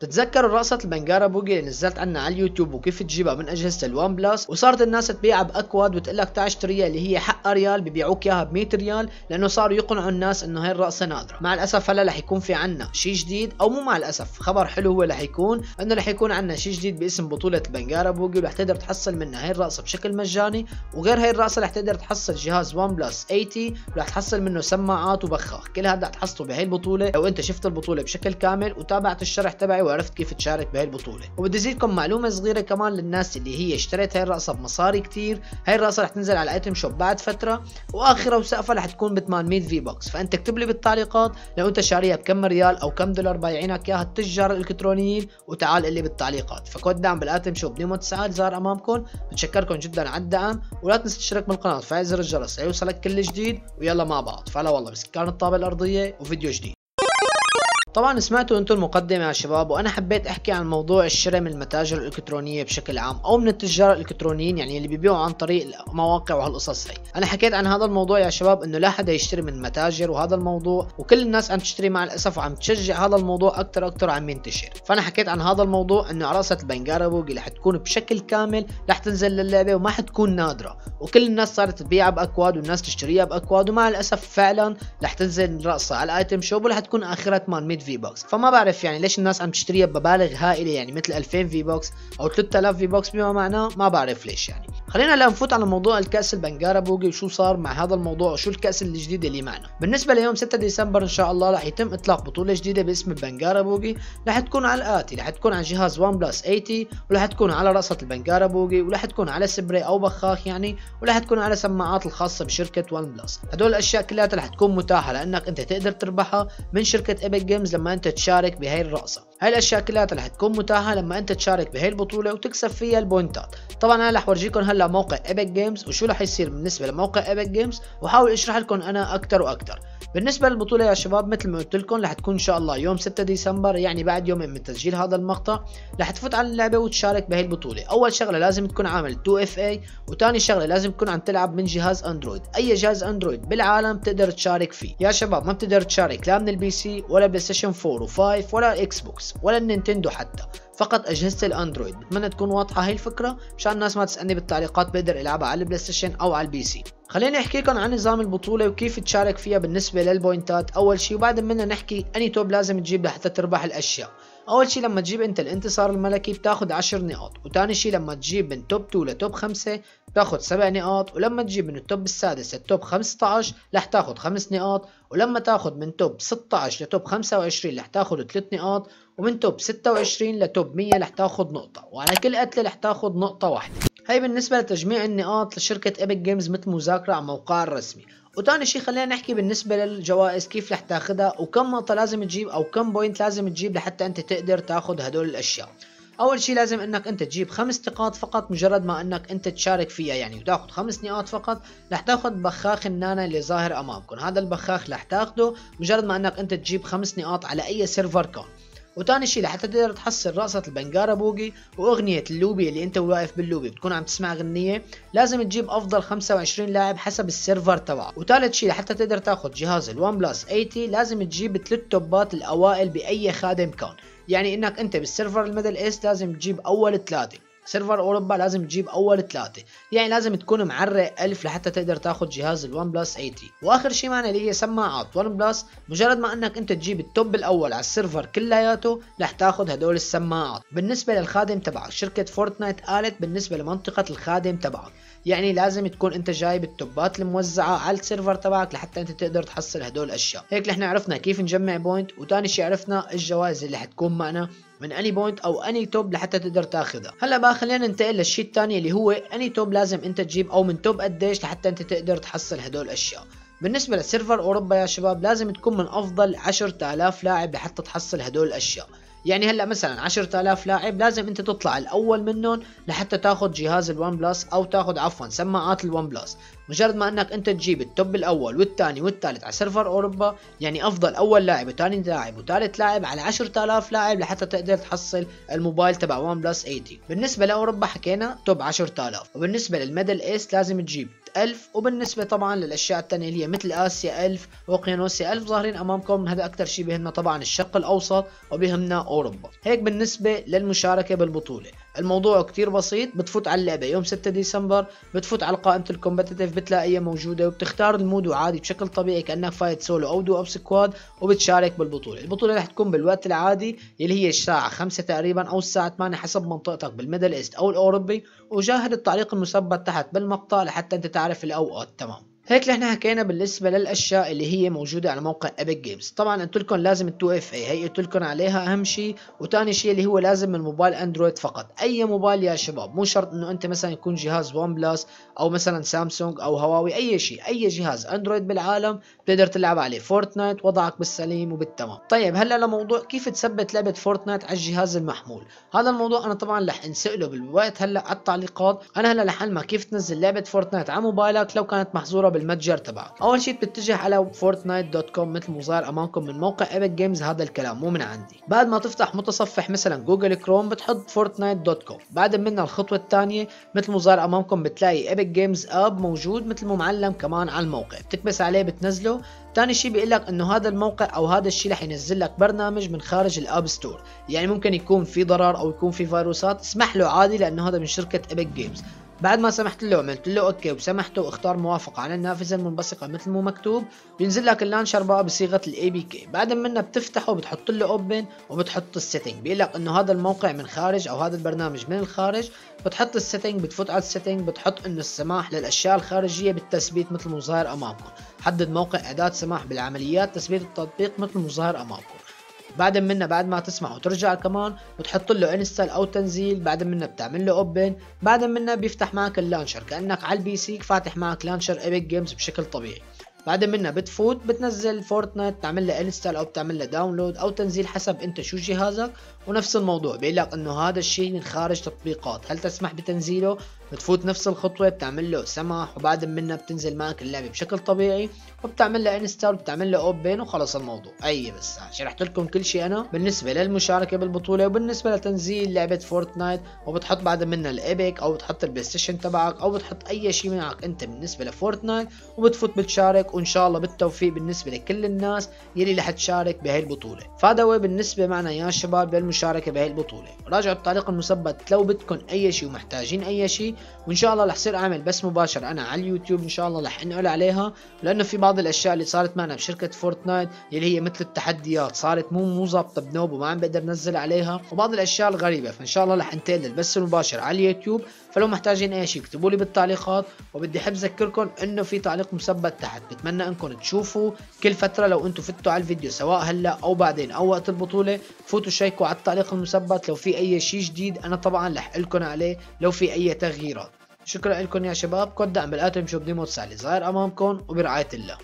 تتذكروا رقصة ال Bhangra Boogie اللي نزلت عنها على اليوتيوب وكيف تجيبها من أجهزة ال OnePlus وصارت الناس تبيعها بأكواد وتقلك تعال اشتريها اللي هي حقها ريال ببيعوك إياها ب 100 ريال لأنه صاروا يقنعوا الناس إنه هاي الرقصة نادرة. مع الأسف هلا رح يكون في عنا شيء جديد أو مو مع الأسف خبر حلو هو رح يكون إنه رح يكون عنا شيء جديد باسم بطولة ال Bhangra Boogie ورح تقدر تحصل منها هاي الرقصة بشكل مجاني وغير هاي الرقصة رح تقدر تحصل جهاز OnePlus 8T ورح تحصل منه سماعات وبخاخ. كل هذا رح تحصله بهي البطولة لو أنت شفت البطولة بشكل كامل وتابعت الشرح تبعي وعرفت كيف تشارك بهي البطولة. وبدي أزيدكم معلومة صغيرة كمان للناس اللي هي اشترت هاي الرقصة بمصاري كتير. هاي الرقصة رح تنزل على ال item shop بعد فترة واخرها وسقفها رح تكون ب 800 V-Bucks فأنت اكتب لي بالتعليقات لو أنت شاريها بكم ريال أو كم دولار بايعينك إياها التجار الإلكترونيين وتعال قل لي بالتعليقات. فكود دعم بال item shop نيمو 9 ظهر أمامكم. بتشكركم جدا على الدعم ولا تنسى تشترك بالقناة. وتفعل زر الجرس. ليوصلك كل جديد ويلا مع بعض. فهلا والله بسكان الطابة الأرضية وفيديو جديد. طبعا سمعتوا أنتم المقدمة يا شباب وأنا حبيت أحكي عن موضوع الشراء من المتاجر الإلكترونية بشكل عام أو من التجار الإلكترونيين يعني اللي بيبيعوا عن طريق المواقع وهالقصص هي. أنا حكيت عن هذا الموضوع يا شباب إنه لا حدا يشتري من المتاجر وهذا الموضوع وكل الناس عم تشتري مع الأسف وعم تشجع هذا الموضوع أكثر أكثر عم ينتشر. فأنا حكيت عن هذا الموضوع إنه رقصة ال Bhangra Boogie رح تكون بشكل كامل رح تنزل للعبة وما حتكون نادرة وكل الناس صارت تبيعها بأكواد والناس تشتريها بأكواد ومع الأسف فعلا رح تنزل رقصة على ال item shop ورح تكون آخرها 800 V-Bucks فما بعرف يعني ليش الناس عم تشتريها بمبالغ هائلة يعني مثل 2000 V-Bucks أو 3000 V-Bucks بما معناه ما بعرف ليش يعني. خلينا هلا نفوت على موضوع الكأس ال Bhangra Boogie وشو صار مع هذا الموضوع وشو الكأس الجديد اللي معنا. بالنسبة ليوم 6 ديسمبر إن شاء الله رح يتم إطلاق بطولة جديدة باسم ال Bhangra Boogie رح تكون على الاتي رح تكون على جهاز OnePlus 8T ورح تكون على رقصه ال Bhangra Boogie ورح تكون على سبري أو بخاخ يعني ورح تكون على سماعات الخاصة بشركة OnePlus هدول الأشياء كلها رح تكون متاحة لأنك أنت تقدر تربحها من شركة Epic Games لما أنت تشارك بهي الرقصه هاي الأشياء كلها رح تكون متاحة لما أنت تشارك بهي البطولة وتكسب فيها البوينتات. طبعا أنا رح ورجيكم هلأ موقع Epic Games وشو رح يصير بالنسبة لموقع Epic Games وحاول أشرح لكم أنا أكثر وأكثر بالنسبة للبطولة يا شباب مثل ما قلت لكم رح تكون إن شاء الله يوم 6 ديسمبر يعني بعد يومين من تسجيل هذا المقطع رح تفوت على اللعبة وتشارك بهي البطولة. أول شغلة لازم تكون عامل 2FA وثاني شغلة لازم تكون عم تلعب من جهاز Android. أي جهاز Android بالعالم تقدر تشارك فيه. يا شباب ما بتقدر تشارك لا من ال PC ولا PlayStation 4 و5 ولا ال Xbox ولا ال Nintendo حتى. فقط أجهزة ال Android. بتمنى تكون واضحة هاي الفكرة. مشان الناس ما تسألني بالتعليقات بقدر ألعبها على ال PlayStation أو على ال PC. خليني أحكي لكم عن نظام البطولة وكيف تشارك فيها بالنسبة للبوينتات. أول شيء وبعد منا نحكي أي top لازم تجيب لحتى تربح الأشياء. أول شيء لما تجيب أنت الانتصار الملكي بتاخذ 10 نقاط. وثاني شيء لما تجيب من top 2 ل top 5 بتاخذ 7 نقاط ولما تجيب من ال top السادس لل top 15 رح تاخذ 5 نقاط ولما تاخذ من top 16 ل top 25 رح تاخذ 3 نقاط ومن top 26 ل top 100 رح تاخذ نقطة وعلى كل قتلة رح تاخذ نقطة واحدة. هي بالنسبة لتجميع النقاط لشركة ايبك جيمز مثل ما ذاكرة على موقعها الرسمي. وتاني شيء خلينا نحكي بالنسبة للجوائز كيف رح تاخذها وكم نقطة لازم تجيب أو كم point لازم تجيب لحتى أنت تقدر تاخذ هدول الأشياء. أول شيء لازم إنك أنت تجيب خمس نقاط فقط مجرد ما إنك أنت تشارك فيها. يعني وتاخذ خمس نقاط فقط رح تاخذ بخاخ البنانا اللي ظاهر أمامكم. هذا البخاخ رح تاخذه مجرد ما إنك أنت تجيب خمس نقاط على أي server كان. وتاني شيء لحتى تقدر تحصل رقصة البنجارة بوجي وأغنية اللوبي اللي أنت واقف باللوبي بتكون عم تسمع غنية لازم تجيب أفضل 25 لاعب حسب ال server تبعك. وثالث شيء لحتى تقدر تاخذ جهاز ال OnePlus 8T لازم تجيب ثلاث توبات الأوائل بأي خادم كان. يعني إنك أنت بال server ال Middle East لازم تجيب أول ثلاثة. server أوروبا لازم تجيب أول ثلاثة. يعني لازم تكون معرق ألف لحتى تقدر تاخذ جهاز ال OnePlus 8T وآخر شيء معنا اللي هي سماعات. OnePlus مجرد ما إنك أنت تجيب ال top الأول على ال server كلياته رح تاخذ هدول السماعات. بالنسبة للخادم تبعك شركة Fortnite قالت بالنسبة لمنطقة الخادم تبعك. يعني لازم تكون أنت جايب التوبات الموزعة على ال server تبعك لحتى أنت تقدر تحصل هدول الأشياء. هيك نحن عرفنا كيف نجمع point. وتاني شيء عرفنا الجوائز اللي حتكون معنا. من اني point أو اني top لحتى تقدر تاخذها. هلا بقى خلينا ننتقل للشيء الثاني اللي هو اني top لازم أنت تجيب أو من top قديش لحتى أنت تقدر تحصل هدول الأشياء. بالنسبة ل server أوروبا يا شباب لازم تكون من أفضل 10000 لاعب لحتى تحصل هدول الأشياء. يعني هلا مثلا 10000 لاعب لازم أنت تطلع الأول منهم لحتى تاخذ جهاز ال OnePlus أو تاخذ عفوا سماعات ال OnePlus مجرد ما أنك أنت تجيب ال top الأول والثاني والثالث على server أوروبا يعني أفضل أول لاعب وثاني لاعب وثالث لاعب على 10000 لاعب لحتى تقدر تحصل الموبايل تبع OnePlus 8T بالنسبة لأوروبا حكينا top 10000 وبالنسبة لل Middle East لازم تجيب 1000 وبالنسبة طبعا للأشياء الثانية اللي هي مثل آسيا 1000 وأوقيانوسيا 1000 ظاهرين أمامكم. هذا أكثر شيء بهمنا طبعا الشرق الأوسط وبهمنا أوروبا. هيك بالنسبة للمشاركة بالبطولة. الموضوع كتير بسيط بتفوت على اللعبة. يوم 6 ديسمبر بتفوت على قائمة ال competitive بتلاقيها موجودة وبتختار ال mode وعادي بشكل طبيعي كأنك فايت سولو أو دو أو squad وبتشارك بالبطولة. البطولة رح تكون بالوقت العادي اللي هي الساعة 5 تقريبا أو الساعة 8 حسب منطقتك بال Middle East أو الأوروبي وشاهد التعليق المثبت تحت بالمقطع لحتى أنت تعرف الأوقات. تمام. هيك نحن حكينا بالنسبة للأشياء اللي هي موجودة على موقع Epic Games طبعا قلت لكم لازم ال 2FA هي قلت لكم عليها أهم شيء. وثاني شيء اللي هو لازم من موبايل Android فقط. أي موبايل يا شباب مو شرط إنه أنت مثلا يكون جهاز OnePlus أو مثلا سامسونج أو هواوي أي شيء أي جهاز Android بالعالم بتقدر تلعب عليه. Fortnite وضعك بالسليم وبالتمام. طيب هلأ لموضوع كيف تثبت لعبة Fortnite على الجهاز المحمول؟ هذا الموضوع أنا طبعا رح انسأله بالوقت. هلأ على التعليقات. أنا هلأ رح ما كيف تنزل لعبة Fortnite على موبايلك لو كانت محظورة بالمتجر تبعك. أول شيء بتتجه على Fortnite dot com مثل ما ظاهر أمامكم من موقع Epic Games هذا الكلام مو من عندي. بعد ما تفتح متصفح مثلا Google Chrome بتحط Fortnite dot com بعد منها الخطوة الثانية مثل ما ظاهر أمامكم بتلاقي Epic Games app موجود مثل ما معلم كمان على الموقع. بتكبس عليه بتنزله. ثاني شيء بيقول لك إنه هذا الموقع أو هذا الشيء رح ينزل لك برنامج من خارج ال App Store يعني ممكن يكون في ضرر أو يكون في فيروسات. اسمح له عادي لأنه هذا من شركة Epic Games بعد ما سمحت له عملت له okay وسمحته واختار موافقة على النافذة المنبثقة مثل ما مكتوب بينزل لك ال launcher بقى بصيغة ال APK بعد منها بتفتحه وبتحط له open وبتحط ال setting بيقول لك إنه هذا الموقع من خارج أو هذا البرنامج من الخارج. بتحط ال setting بتفوت على ال setting بتحط إنه السماح للأشياء الخارجية بالتثبيت مثل ما ظاهر أمامكم. حدد موقع إعداد سماح بالعمليات تثبيت التطبيق مثل ما ظاهر أمامكم. بعد منها بعد ما تسمح وترجع كمان بتحط له install أو تنزيل بعد منها بتعمل له open بعد منها بيفتح معك ال launcher كأنك على ال PC فاتح معك launcher Epic Games بشكل طبيعي. بعد منها بتفوت بتنزل Fortnite تعمل له install أو بتعمل له download أو تنزيل حسب أنت شو جهازك ونفس الموضوع بيقول لك إنه هذا الشيء من خارج تطبيقات. هل تسمح بتنزيله؟ بتفوت نفس الخطوة بتعمل له سماح وبعد منها بتنزل معك اللعبة بشكل طبيعي وبتعمل له install وبتعمل له open وخلص الموضوع. أي بس شرحت لكم كل شيء أنا. بالنسبة للمشاركة بالبطولة وبالنسبة لتنزيل لعبة Fortnite وبتحط بعد منها ال Epic أو بتحط ال PlayStation تبعك أو بتحط أي شيء معك أنت بالنسبة ل Fortnite وبتفوت بتشارك وإن شاء الله بالتوفيق بالنسبة لكل الناس يلي رح تشارك بهي البطولة. فهذا هو بالنسبة معنا يا شباب للمشاركة بهي البطولة. راجعوا التعليق المثبت لو بدكم أي شيء ومحتاجين أي شيء وإن شاء الله رح صير أعمل بس مباشر أنا على اليوتيوب إن شاء الله رح أنقل عليها لأنه في بعض الأشياء اللي صارت معنا بشركة Fortnite اللي هي مثل التحديات صارت مو مو ظابطة بنوب وما عم بقدر نزل عليها وبعض الأشياء الغريبة. فإن شاء الله رح انتقل البث المباشر على اليوتيوب. فلو محتاجين أي شيء اكتبوا لي بالتعليقات وبدي احب أذكركم إنه في تعليق مثبت تحت. بتمنى إنكم تشوفوا كل فترة لو أنتم فتوا على الفيديو سواء هلأ أو بعدين أو وقت البطولة فوتوا شيكوا على التعليق المثبت. لو في أي شيء جديد أنا طبعا رح لكم عليه لو في أي تغييرات شكرا لكم يا شباب. كود دعم بالاتم شوب ديمو تسالي ظاهر أمامكم وبرعاية الله.